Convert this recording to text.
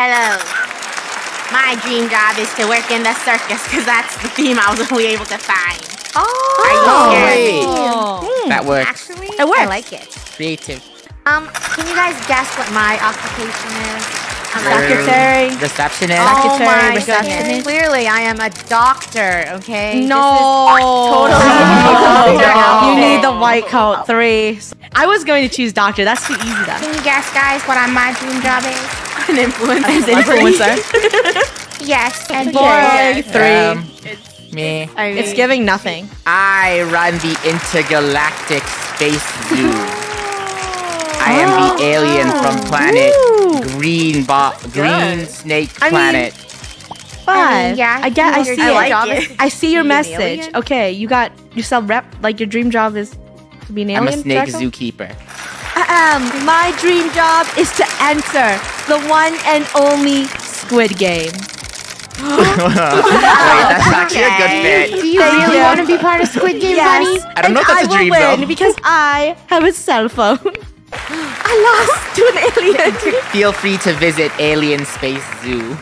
Hello. My dream job is to work in the circus because that's the theme I was only able to find. Oh, Are you scared? wait. Hmm. That works. Actually, It works. I like it. Creative. Um, can you guys guess what my occupation is? I'm a- Secretary. Receptionist. Oh Secretary, my receptionist. goodness. Clearly, I am a doctor, okay? No. totally No. doctor You need the white coat. Three. I was going to choose doctor. That's too easy though. Can you guess, guys, what I'm, my dream job is? An influencer. As influencer. Yes. And Boy, yes. three. Um, me. I It's giving nothing. I run the intergalactic space zoo. I am the alien from planet Ooh. Green Bo- Green Snake I mean, Planet. Five. yeah, I get. I your see dream it. job I, see your message. Okay, you got you sell rep. Like your dream job is to be an alien. I'm a snake director? zookeeper. Um, my dream job is to enter the one and only Squid Game. Wait, that's actually a good fit. Do you Thank really you. want to be part of Squid Game, Yes. Bunny? I don't know if And that's a I dream, will win though. because I have a cell phone. I lost to an alien. Feel free to visit Alien Space Zoo.